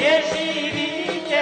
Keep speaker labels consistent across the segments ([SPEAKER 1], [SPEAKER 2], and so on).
[SPEAKER 1] ीविद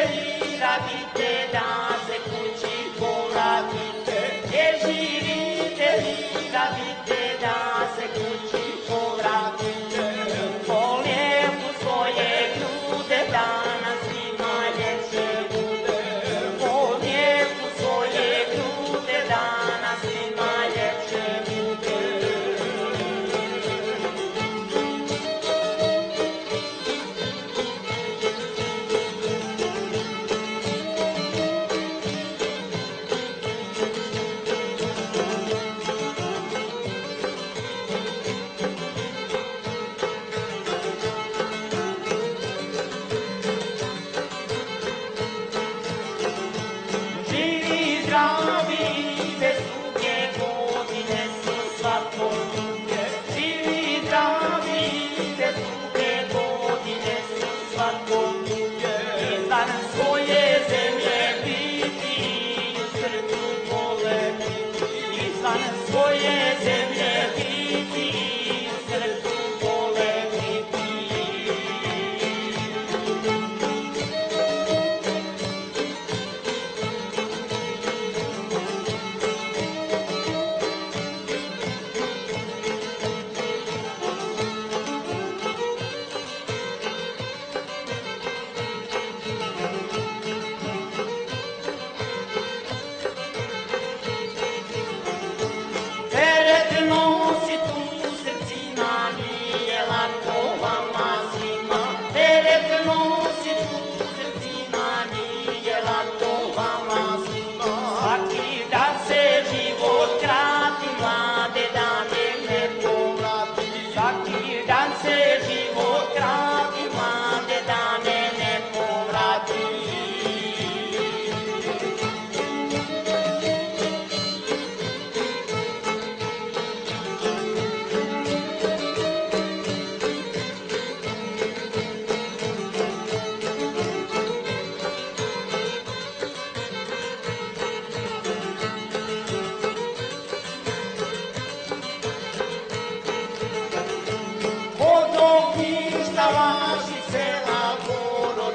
[SPEAKER 1] działa, życie na polu,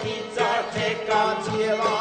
[SPEAKER 1] czeka, dzieła.